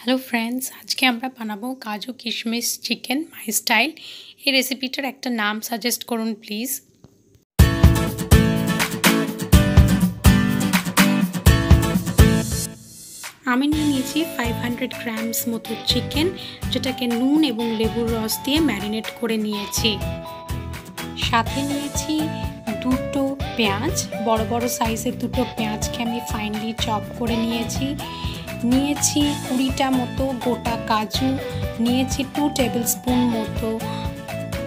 Hello friends আজকে আমরা বানাবো কাজু কিশমিশ চিকেন মাই স্টাইল এই রেসিপিটার একটা নাম সাজেস্ট করুন প্লিজ আমি নিয়ে নিয়েছি ফাইভ হান্ড্রেড গ্রামস মতো চিকেন যেটাকে নুন এবং লেবুর রস দিয়ে ম্যারিনেট করে নিয়েছি। সাথে নিয়েছি দুটো পেঁয়াজ, বড় বড় সাইজের দুটো পেঁয়াজকে আমি ফাইনলি চপ করে নিয়েছি। নিয়েছি কুড়িটা মতো গোটা কাজু, নিয়েছি টু টেবিল স্পুন মতো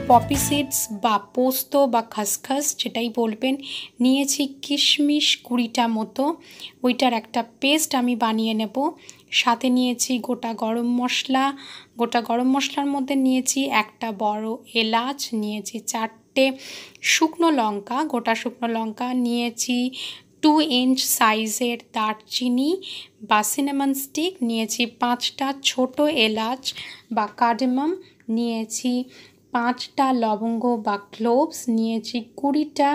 পপি সিডস বা পোস্ত বা খসখস যেটাই বলবেন। নিয়েছি কিশমিশ কুড়িটা মতো, ওইটার একটা পেস্ট আমি বানিয়ে নেব। সাথে নিয়েছি গোটা গরম মশলা, গোটা গরম মশলার মধ্যে নিয়েছি একটা বড় এলাচ, নিয়েছি চারটে শুকনো লঙ্কা, গোটা শুকনো লঙ্কা, নিয়েছি টু ইঞ্চ সাইজের দারচিনি বা সিনেমন স্টিক নিয়েছি, পাঁচটা ছোট এলাচ বা কার্ডেমাম নিয়েছি, পাঁচটা লবঙ্গ বা ক্লোভস নিয়েছি, কুড়িটা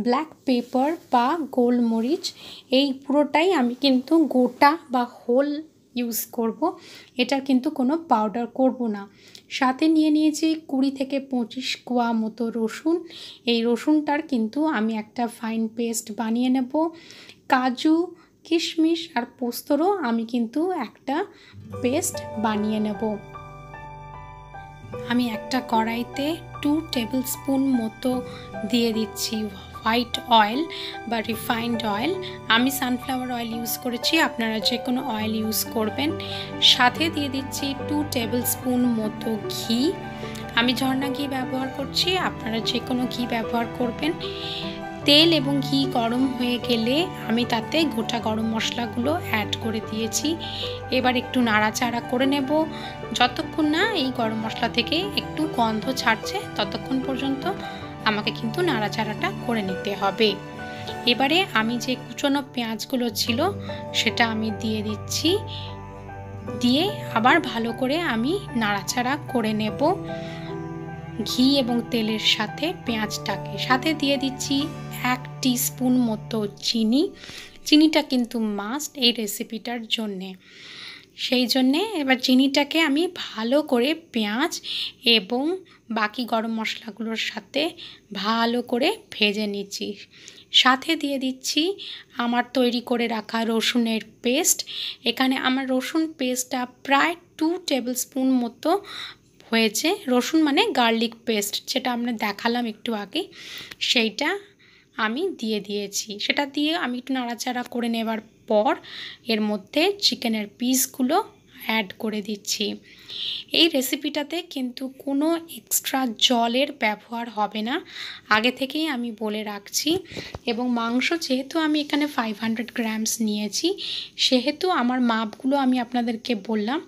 ব্ল্যাক পেপার বা গোলমরিচ। এই পুরোটাই আমি কিন্তু গোটা বা হোল ইউজ করব। এটার কিন্তু কোনো পাউডার করব না। সাথে নিয়ে নিয়েছি কুড়ি থেকে পঁচিশ কোয়া মতো রসুন। এই রসুনটার কিন্তু আমি একটা ফাইন পেস্ট বানিয়ে নেব। কাজু, কিশমিশ আর পোস্তরও আমি কিন্তু একটা পেস্ট বানিয়ে নেব। আমি একটা কড়াইতে টু টেবিল স্পুন মতো দিয়ে দিচ্ছি। হোয়াইট অয়েল বা রিফাইন্ড অয়েল। আমি সানফ্লাওয়ার অয়েল ইউজ করেছি, আপনারা যে কোনো অয়েল ইউজ করবেন। সাথে দিয়ে দিচ্ছি টু টেবিল স্পুন মতো ঘি। আমি ঝর্ণা ঘি ব্যবহার করছি, আপনারা যে কোনো ঘি ব্যবহার করবেন। তেল এবং ঘি গরম হয়ে গেলে আমি তাতে গোটা গরম মশলাগুলো অ্যাড করে দিয়েছি। এবার একটু নাড়াচাড়া করে নেব। যতক্ষণ না এই গরম মশলা থেকে একটু গন্ধ ছাড়ছে, ততক্ষণ পর্যন্ত আমাকে কিন্তু নাড়াচাড়াটা করে নিতে হবে। এবারে আমি যে কুচনো পেঁয়াজগুলো ছিল, সেটা আমি দিয়ে দিচ্ছি। দিয়ে আবার ভালো করে আমি নাড়াচাড়া করে নেব। ঘি এবং তেলের সাথে পেঁয়াজটাকে। সাথে দিয়ে দিচ্ছি এক স্পুন মতো চিনি। চিনিটা কিন্তু মাস্ট এই রেসিপিটার জন্যে। সেই জন্যে এবার চিনিটাকে আমি ভালো করে পেঁয়াজ এবং বাকি গরম মশলাগুলোর সাথে ভালো করে ভেজে নিচ্ছি। সাথে দিয়ে দিচ্ছি আমার তৈরি করে রাখা রসুনের পেস্ট। এখানে আমার রসুন পেস্টটা প্রায় টু টেবিল স্পুন মতো হয়েছে। রসুন মানে গার্লিক পেস্ট যেটা আমরা দেখালাম একটু আগে, সেইটা আমি দিয়ে দিয়েছি। সেটা দিয়ে আমি একটু নাড়াচাড়া করে নেবার পর এর মধ্যে চিকেনের পিসগুলো অ্যাড করে দিচ্ছি। এই রেসিপিটাতে কিন্তু কোনো এক্সট্রা জলের ব্যবহার হবে না। আগে থেকেই আমি বলে রাখছি। এবং মাংস যেহেতু আমি এখানে ফাইভ হান্ড্রেড গ্রামস নিয়েছি, সেহেতু আমার মাপগুলো আমি আপনাদেরকে বললাম।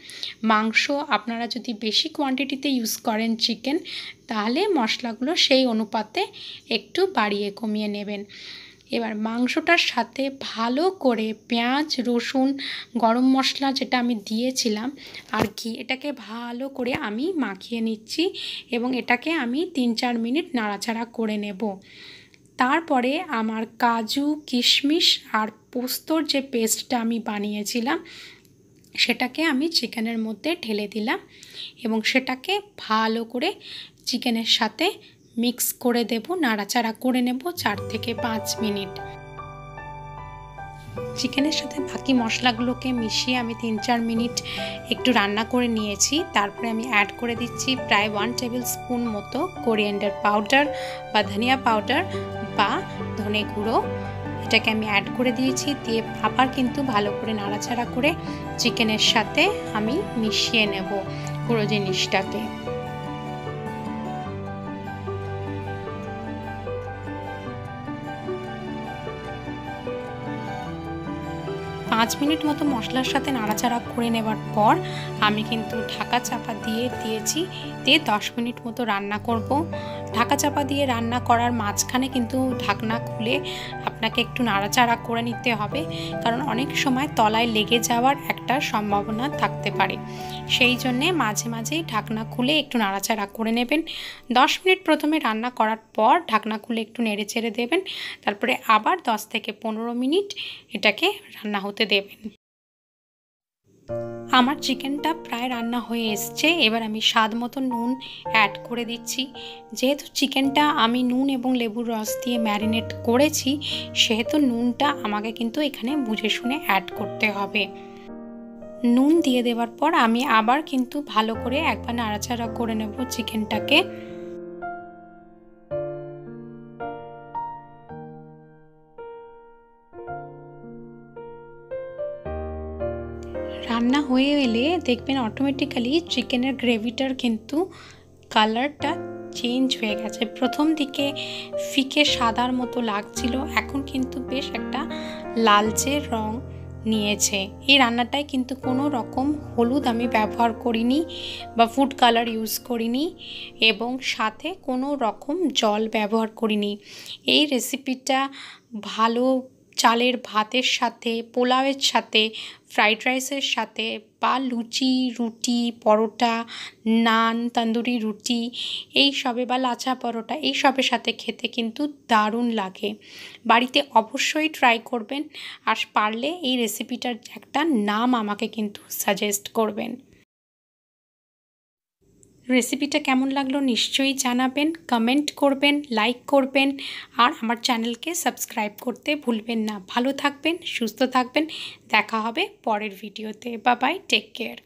মাংস আপনারা যদি বেশি কোয়ান্টিটিতে ইউজ করেন চিকেন তাহলে মশলাগুলো সেই অনুপাতে একটু বাড়িয়ে কমিয়ে নেবেন। এবার মাংসটার সাথে ভালো করে পেঁয়াজ, রসুন, গরম মশলা যেটা আমি দিয়েছিলাম আর ঘি, এটাকে ভালো করে আমি মাখিয়ে নিচ্ছি এবং এটাকে আমি তিন চার মিনিট নাড়াচাড়া করে নেব। তারপরে আমার কাজু, কিশমিশ আর পোস্তর যে পেস্টটা আমি বানিয়েছিলাম, সেটাকে আমি চিকেনের মধ্যে ঢেলে দিলাম এবং সেটাকে ভালো করে চিকেনের সাথে মিক্স করে দেব, নাড়াচাড়া করে নেব চার থেকে পাঁচ মিনিট। চিকেনের সাথে বাকি মশলাগুলোকে মিশিয়ে আমি তিন চার মিনিট একটু রান্না করে নিয়েছি। তারপরে আমি অ্যাড করে দিচ্ছি প্রায় ওয়ান টেবিল স্পুন মতো কোরিয়েন্ডার পাউডার বা ধনিয়া পাউডার বা ধনে গুঁড়ো। এটাকে আমি অ্যাড করে দিয়েছি দিয়ে আবার কিন্তু ভালো করে নাড়াচাড়া করে চিকেনের সাথে আমি মিশিয়ে নেব পুরো জিনিসটাকে। পাঁচ মিনিট মতো মশলার সাথে নাড়াচাড়া করে নেবার পর আমি কিন্তু ঢাকা চাপা দিয়ে দিয়েছি, দিয়ে দশ মিনিট মতো রান্না করব। ঢাকা চাপা দিয়ে রান্না করার মাঝখানে কিন্তু ঢাকনা খুলে আপনাকে একটু নাড়াচাড়া করে নিতে হবে। কারণ অনেক সময় তলায় লেগে যাওয়ার একটা সম্ভাবনা থাকতে পারে। সেই জন্যে মাঝে মাঝেই ঢাকনা খুলে একটু নাড়াচাড়া করে নেবেন। দশ মিনিট প্রথমে রান্না করার পর ঢাকনা খুলে একটু নেড়ে চেড়ে দেবেন। তারপরে আবার দশ থেকে পনেরো মিনিট এটাকে রান্না হতে দেবেন। আমার চিকেনটা প্রায় রান্না হয়ে এসছে। এবার আমি স্বাদ মতো নুন অ্যাড করে দিচ্ছি। যেহেতু চিকেনটা আমি নুন এবং লেবুর রস দিয়ে ম্যারিনেট করেছি, সেহেতু নুনটা আমাকে কিন্তু এখানে বুঝে শুনে অ্যাড করতে হবে। নুন দিয়ে দেওয়ার পর আমি আবার কিন্তু ভালো করে একবার নাড়াচাড়া করে নেব চিকেনটাকে। হয়ে এলে দেখবেন অটোমেটিক্যালি চিকেনের গ্রেভিটার কিন্তু কালারটা চেঞ্জ হয়ে গেছে। প্রথম দিকে ফিকে সাদার মতো লাগছিল, এখন কিন্তু বেশ একটা লালচে রং নিয়েছে। এই রান্নাটায় কিন্তু কোনো রকম হলুদ আমি ব্যবহার করিনি বা ফুড কালার ইউজ করিনি এবং সাথে কোনো রকম জল ব্যবহার করিনি। এই রেসিপিটা ভালো চালের ভাতের সাথে, পোলাওয়ের সাথে, ফ্রাইড রাইসের সাথে বা লুচি, রুটি, পরোটা, নান, তন্দুরি রুটি, এই সবে বা লাচা পরোটা, এই সবের সাথে খেতে কিন্তু দারুণ লাগে। বাড়িতে অবশ্যই ট্রাই করবেন আর পারলে এই রেসিপিটার একটা নাম আমাকে কিন্তু সাজেস্ট করবেন। রেসিপিটা কেমন লাগল নিশ্চয়ই জানাবেন কমেন্ট করবেন লাইক করবেন, আর আমার চ্যানেলকে সাবস্ক্রাইব করতে ভুলবেন না। ভালো থাকবেন, সুস্থ থাকবেন। দেখা হবে পরের ভিডিওতে বা বাই টেক কেয়ার